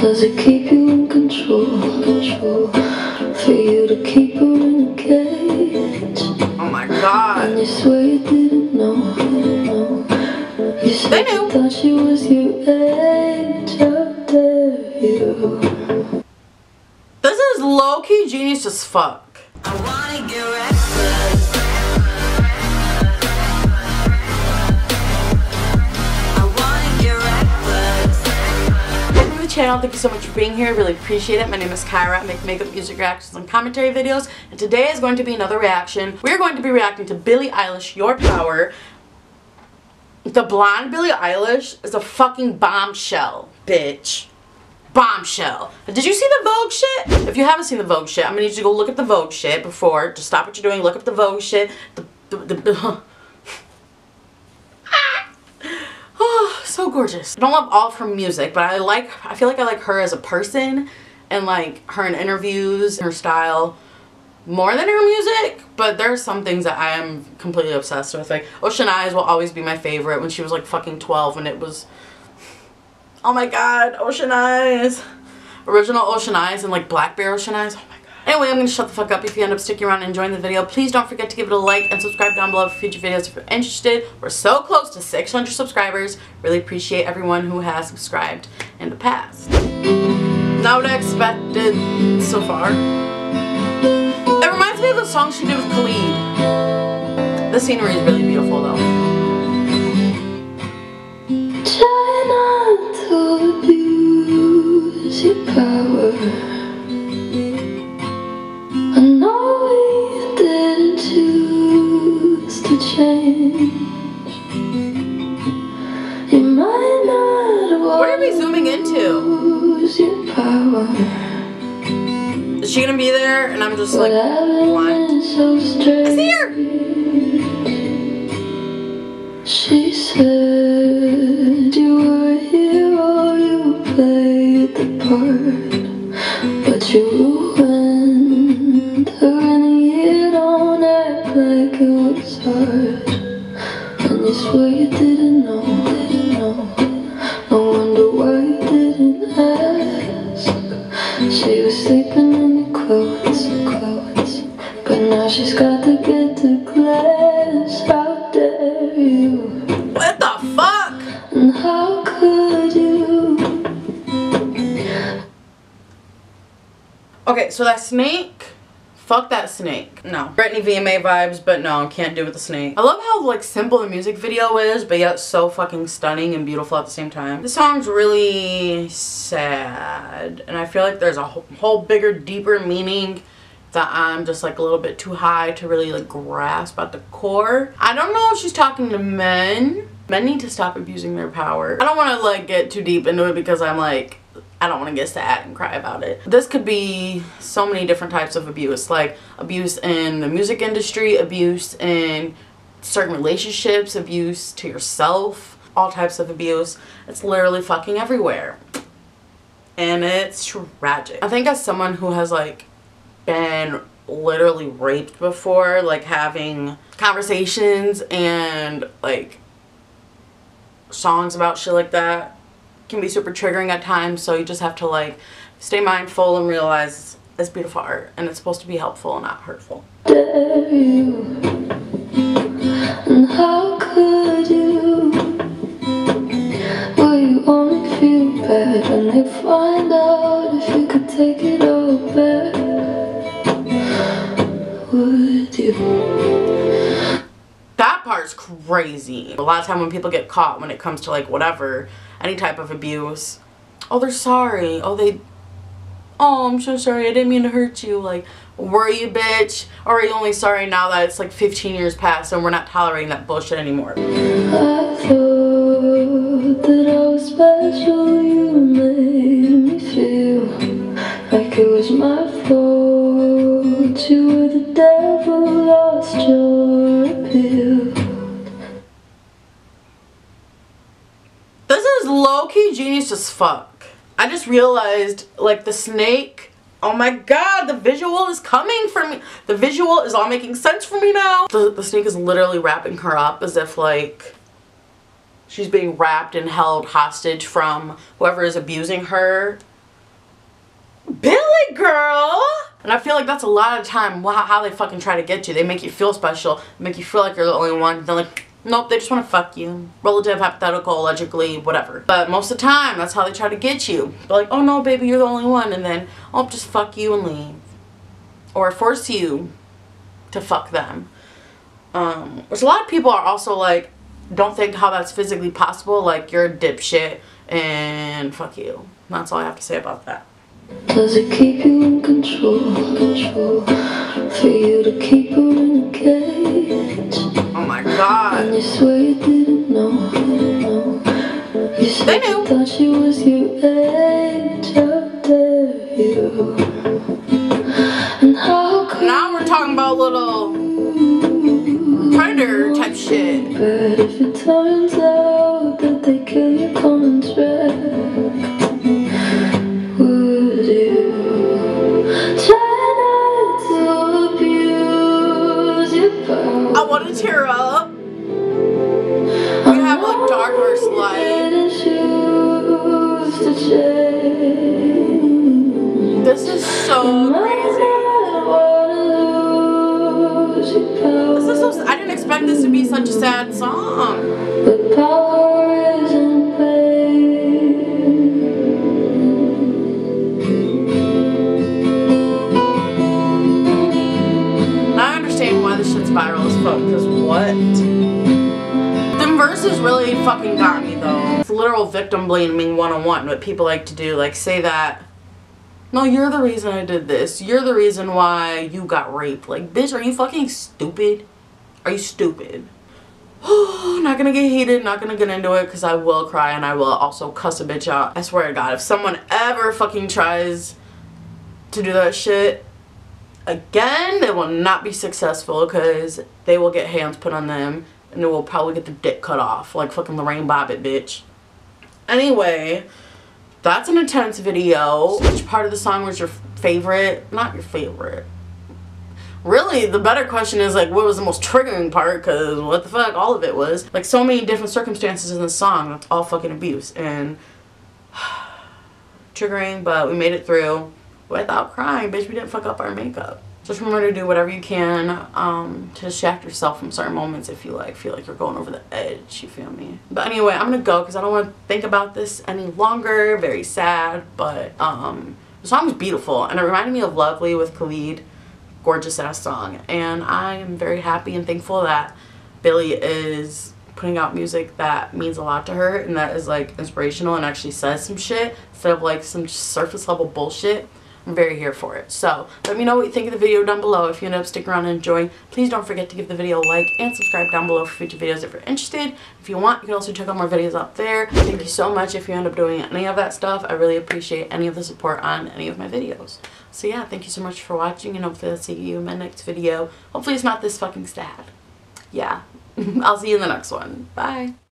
Does it keep you in control? Control for you to keep her in a cage? Oh my god. And you swear you didn't know. know. You said They knew. you thought she was your age. How dare you? This is low key genius as fuck. I wanna get restless. Channel. Thank you so much for being here. I really appreciate it. My name is Kyra. I make makeup, music reactions, and commentary videos. And today is going to be another reaction. We're going to be reacting to Billie Eilish, Your Power. The blonde Billie Eilish is a fucking bombshell, bitch. Bombshell. Did you see the Vogue shit? If you haven't seen the Vogue shit, I'm gonna need you to go look up the Vogue shit before. Just stop what you're doing, look up the Vogue shit. The, the, the, Oh, so gorgeous. I don't love all of her music, but I like, I feel like I like her as a person and like her in interviews, her style more than her music, but there's some things that I am completely obsessed with. Like Ocean Eyes will always be my favorite when she was like fucking 12 and it was, oh my god, Ocean Eyes. Original Ocean Eyes and like Blackberry Ocean Eyes. Oh my. Anyway, I'm going to shut the fuck up if you end up sticking around and enjoying the video. Please don't forget to give it a like and subscribe down below for future videos if you're interested. We're so close to 600 subscribers. Really appreciate everyone who has subscribed in the past. Not what I expected so far. It reminds me of the song she did with Khalid. The scenery is really beautiful though. Try not to abuse your power. What are we zooming into? Is she gonna be there? And I'm just like, blind. so I see her! She said you were here hero, you played the part, to. How dare you? What the fuck? And how could you? Okay, so that snake, fuck that snake. No. Britney VMA vibes, but no, can't do with the snake. I love how like simple the music video is, but yet so fucking stunning and beautiful at the same time. This song's really sad, and I feel like there's a whole, whole bigger, deeper meaning that I'm just like a little bit too high to really like grasp at the core. I don't know if she's talking to men. Men need to stop abusing their power. I don't want to like get too deep into it because I'm like I don't want to get sad and cry about it. This could be so many different types of abuse, like abuse in the music industry, abuse in certain relationships, abuse to yourself, all types of abuse. It's literally fucking everywhere. And it's tragic. I think as someone who has like been literally raped before, like having conversations and like songs about shit like that can be super triggering at times. So you just have to like stay mindful and realize it's beautiful art and it's supposed to be helpful and not hurtful. take it That part's crazy. A lot of time when people get caught when it comes to like whatever, any type of abuse, oh they're sorry, oh they, oh I'm so sorry, I didn't mean to hurt you, like were you bitch, or are you only sorry now that it's like 15 years past and we're not tolerating that bullshit anymore. Special. Low-key as fuck. I just realized, like, the snake, oh my god, the visual is coming for me. The visual is all making sense for me now. The, the snake is literally wrapping her up as if, like, she's being wrapped and held hostage from whoever is abusing her. Billie girl! And I feel like that's a lot of time how they fucking try to get you. They make you feel special, make you feel like you're the only one. They're like, nope, they just want to fuck you. Relative, hypothetical, allegedly, whatever. But most of the time, that's how they try to get you. They're like, oh no, baby, you're the only one. And then, oh, just fuck you and leave. Or force you to fuck them. Um, which a lot of people are also like, don't think how that's physically possible. Like, you're a dipshit and fuck you. That's all I have to say about that. Does it keep you in control? Control for you to keep her in a cage? My And you swear you didn't know. know. You said They you knew. thought she was your age. How dare you? Shit's viral as fuck. Cause what? Them verses really fucking got me though. It's literal victim blaming 101. What people like to do, like say that. No, you're the reason I did this. You're the reason why you got raped. Like, bitch, are you fucking stupid? Are you stupid? not gonna get heated, not gonna get into it because I will cry and I will also cuss a bitch out. I swear to God, if someone ever fucking tries to do that shit again, they will not be successful because they will get hands put on them and they will probably get the dick cut off like fucking Lorraine Bobbitt, bitch. Anyway, that's an intense video. Which part of the song was your favorite? Not your favorite. Really, the better question is like, what was the most triggering part? Because what the fuck, all of it was. Like, so many different circumstances in the song. That's all fucking abuse. And triggering, but we made it through without crying. Bitch, we didn't fuck up our makeup. Just remember to do whatever you can um, to distract yourself from certain moments if you like feel like you're going over the edge. You feel me? But anyway, I'm gonna go because I don't want to think about this any longer. Very sad, but um, the song was beautiful and it reminded me of "Lovely" with Khalid. Gorgeous ass song, and I am very happy and thankful that Billie is putting out music that means a lot to her and that is like inspirational and actually says some shit instead of like some surface level bullshit. I'm very here for it. So let me know what you think of the video down below. If you end up sticking around and enjoying, please don't forget to give the video a like and subscribe down below for future videos if you're interested. If you want, you can also check out more videos up there. Thank you so much if you end up doing any of that stuff. I really appreciate any of the support on any of my videos. So yeah, thank you so much for watching and hopefully I'll see you in my next video. Hopefully it's not this fucking sad. Yeah. I'll see you in the next one. Bye.